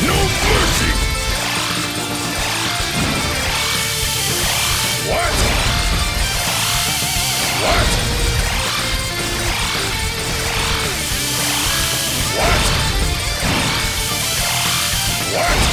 No mercy! What? What? What? What?